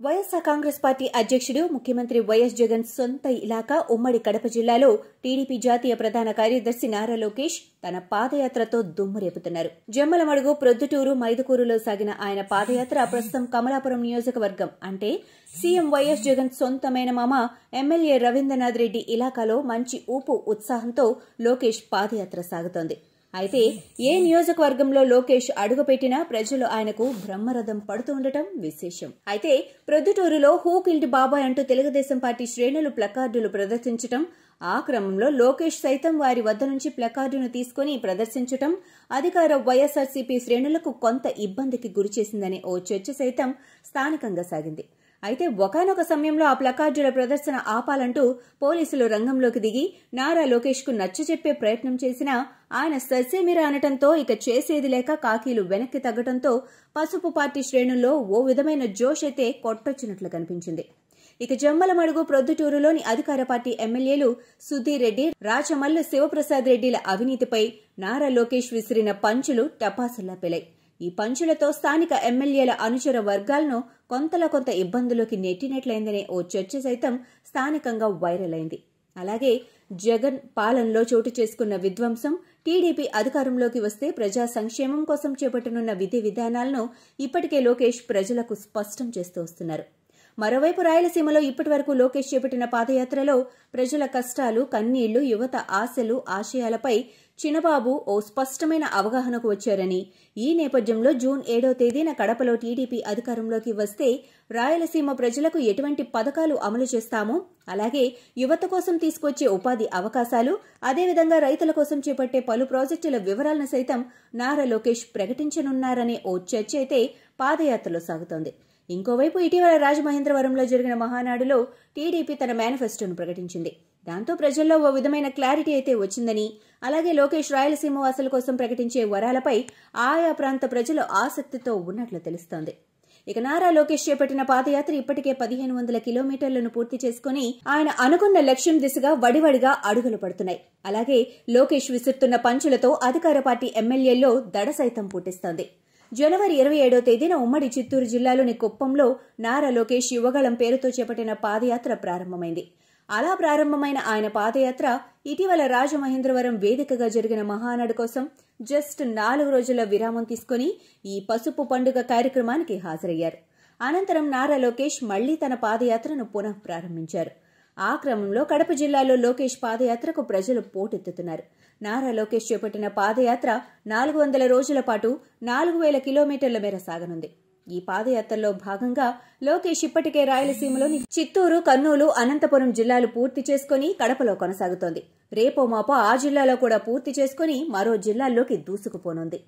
YSR Congress party అధ్యక్షుడు ముఖ్యమంత్రి YS Jagan సొంత ఇలాకా ఉమ్మడి కడప జిల్లాలో టీడీపీ జాతీయ ప్రధాన కార్యదర్శి నారా లోకేష్ తన పాదయాత్రతో దుమ్ము రేపుతున్నారు. జమ్మలమడుగు ప్రొద్దుటూరు మైదుకూరులో సాగిన ఆయన పాదయాత్ర ప్రస్తుతం కమలాపురం నియోజకవర్గం. అంటే సీఎం వైఎస్ జగన్ సొంతమైన మామ ఎమ్మెల్యే రవీంద్రనాథ్ రెడ్డి ఇలాకాలో మంచి ఊపు ఉత్సాహంతో లోకేష్ పాదయాత్ర సాగుతోంది. అయితే ఏ నియోజకవర్గంలో లోకేష్ అడుగుపెట్టినా ప్రజలు ఆయనకు బ్రహ్మరథం పడుతూ ఉండటం విశేషం. అయితే ప్రొద్దుటూరులో హూ కిల్డ్ బాబాయ్ అంటూ తెలుగుదేశం పార్టీ శ్రేణులు ప్లకార్డులు ప్రదర్శించటం ఆ క్రమంలో లోకేష్ సైతం వారి వద్ద నుంచి ప్లకార్డును తీసుకుని ప్రదర్శించటం అధికార వైఎస్ఆర్సీపీ శ్రేణులకు కొంత ఇబ్బందికి గురిచేసిందనే ఓ చర్చ సైతం స్థానికంగా సాగింది. అయితే ఒకనొక సమయంలో ఆ ప్లకార్డుల ప్రదర్శన ఆపాలంటూ పోలీసులు రంగంలోకి దిగి నారా లోకేష్కు నచ్చజెప్పే ప్రయత్నం చేసినా ఆయన సస్యమిర అనటంతో ఇక చేసేది లేక కాకీలు వెనక్కి తగ్గటంతో పసుపు పార్టీ శ్రేణుల్లో ఓ విధమైన జోష్ అయితే కొట్టొచ్చినట్లు కనిపించింది. ఇక జమ్మలమడుగు ప్రొద్దుటూరులోని అధికార పార్టీ ఎమ్మెల్యేలు సుధీర్ రెడ్డి రాచమల్ల శివప్రసాద్ రెడ్డిల అవినీతిపై నారా లోకేష్ విసిరిన పంచులు టపాసుల్లా పెలాయి. ఈ పంచులతో స్థానిక ఎమ్మెల్యేల అనుచర వర్గాలను కొంతలో కొంత ఇబ్బందులోకి నెట్టినట్లయిందనే ఓ చర్చ సైతం స్థానికంగా వైరల్ అయింది అలాగే జగన్ పాలనలో చోటు చేసుకున్న విధ్వంసం టీడీపీ అధికారంలోకి వస్తే ప్రజా సంక్షేమం కోసం చేపట్టనున్న విధి విధానాలను ఇప్పటికే లోకేష్ ప్రజలకు స్పష్టం చేస్తూ వస్తున్నారు. మరోవైపు రాయలసీమలో ఇప్పటివరకు లోకేష్ చేపట్టిన పాదయాత్రలో ప్రజల కష్టాలు కన్నీళ్ళు యువత ఆశలు ఆశయాలపై చినబాబు ఓ స్పష్టమైన అవగాహనకు వచ్చారని ఈ నేపథ్యంలో జూన్ ఏడో తేదీన కడపలో టీడీపీ అధికారంలోకి వస్తే రాయలసీమ ప్రజలకు ఎటువంటి పథకాలు అమలు చేస్తామో అలాగే యువత కోసం తీసుకొచ్చే ఉపాధి అవకాశాలు అదేవిధంగా రైతుల కోసం చేపట్టే పలు ప్రాజెక్టుల వివరాలను సైతం నారా లోకేష్ ప్రకటించనున్నారనే ఓ చర్చ అయితే పాదయాత్రలో సాగుతోంది. ఇంకోవైపు ఇటీవల రాజమహేంద్రవరంలో జరిగిన మహానాడులో టీడీపీ తన మేనిఫెస్టోను ప్రకటించింది. దాంతో ప్రజల్లో ఓ విధమైన క్లారిటీ అయితే వచ్చిందని అలాగే లోకేష్ రాయలసీమ వాసుల కోసం ప్రకటించే వరాలపై ఆయా ప్రాంత ప్రజలు ఆసక్తితో ఉన్నట్లు తెలుస్తోంది. ఇక నారా లోకేష్ చేపట్టిన పాదయాత్ర ఇప్పటికే పదిహేను వందల కిలోమీటర్లను పూర్తి చేసుకుని ఆయన అనుకున్న లక్ష్యం దిశగా వడివడిగా అడుగులు పడుతున్నాయి. అలాగే లోకేష్ విసురుతున్న పంచులతో అధికార పార్టీ ఎమ్మెల్యేల్లో దడ సైతం పుట్టిస్తోంది. జనవరి ఇరవై ఏడో తేదీన ఉమ్మడి చిత్తూరు జిల్లాలోని కుప్పంలో నారా లోకేష్ యువగళం పేరుతో చేపట్టిన పాదయాత్ర ప్రారంభమైంది. అలా ప్రారంభమైన ఆయన పాదయాత్ర ఇటీవల రాజమహేంద్రవరం వేదికగా జరిగిన మహానాడు కోసం జస్ట్ నాలుగు రోజుల విరామం తీసుకుని ఈ పసుపు పండుగ కార్యక్రమానికి హాజరయ్యారు. అనంతరం నారా లోకేష్ మళ్ళీ తన పాదయాత్రను పునః ప్రారంభించారు. ఆ క్రమంలో కడప జిల్లాలో లోకేష్ పాదయాత్రకు ప్రజలు పోటెత్తుతున్నారు. నారా లోకేష్ చేపట్టిన పాదయాత్ర నాలుగు వందల రోజుల పాటు నాలుగు వేల కిలోమీటర్ల మేర సాగనుంది. ఈ పాదయాత్రలో భాగంగా లోకేష్ ఇప్పటికే రాయలసీమలోని చిత్తూరు కర్నూలు అనంతపురం జిల్లాలు పూర్తి చేసుకుని కడపలో కొనసాగుతోంది. రేపో మాపో ఆ జిల్లాలో కూడా పూర్తి చేసుకుని మరో జిల్లాల్లోకి దూసుకుపోనుంది.